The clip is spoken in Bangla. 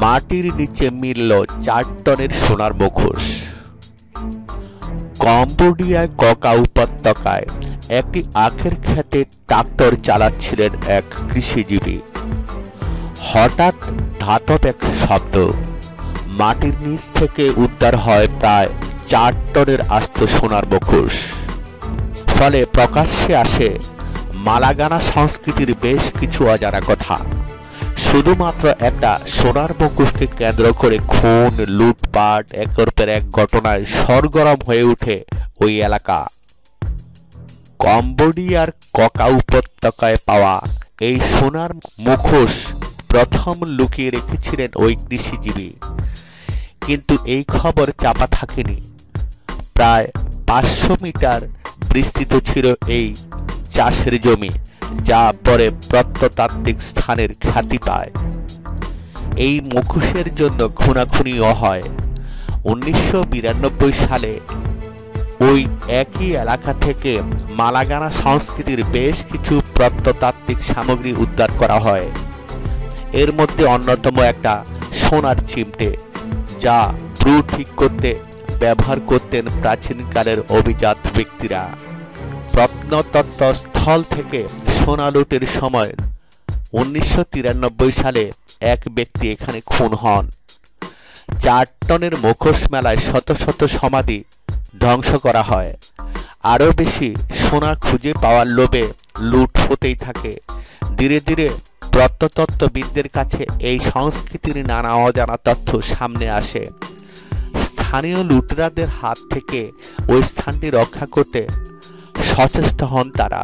মাটির নিচে মিলল চার টনের সোনার মুখোশ। কম্বোডিয়ায় ককা উপত্যকায় একটি আখের খেতে ট্রাক্টর চালাচ্ছিলেন এক কৃষিজীবী। হঠাৎ ধাতব এক শব্দ। মাটির নিচ থেকে উদ্ধার হয় প্রায় চার টনের আস্ত সোনার মুখোশ। ফলে প্রকাশ্যে আসে মালাগানা সংস্কৃতির বেশ কিছু অজানা কথা। শুধুমাত্র একটা সোনার মুখোশকে কেন্দ্র করে খুন, লুটপাট একের পর এক ঘটনায় সরগরম হয়ে ওঠে ওই এলাকা। কম্বোডিয়ার ককা উপত্যকায় পাওয়া এই সোনার মুখোশ প্রথম লুকিয়ে রেখেছিলেন ওই কৃষিজীবী। কিন্তু এই খবর চাপা থাকেনি। প্রায় পাঁচশো মিটার বিস্তৃত ছিল এই চাষের জমি। যা পরে প্রত্নতাত্ত্বিক স্থানের খ্যাতি পায়। এই মুখোশের জন্য খুনাখুনিও হয়। উনিশশো বিরানব্বই সালে ওই একই এলাকা থেকে মালাগানা সংস্কৃতির বেশ কিছু প্রত্নতাত্ত্বিক সামগ্রী উদ্ধার করা হয়। এর মধ্যে অন্যতম একটা সোনার চিমটে, যা ভ্রু ঠিক করতে, ব্যবহার করতেন প্রাচীনকালের অভিজাত ব্যক্তিরা। প্রত্নতত্ত্ব স্থল থেকে সোনা লুটের সময় উনিশশো তিরানব্বই সালে এক ব্যক্তি এখানে খুন হন। চার টনের মুখোশ মেলায় শত শত সমাধি ধ্বংস করা হয়। আরও বেশি সোনা খুঁজে পাওয়ার লোভে লুট হতেই থাকে। ধীরে ধীরে প্রত্নতত্ত্ববিদদের কাছে এই সংস্কৃতির নানা অজানা তথ্য সামনে আসে। স্থানীয় লুটেরাদের হাত থেকে ওই স্থানটি রক্ষা করতে সচেষ্ট হন তারা।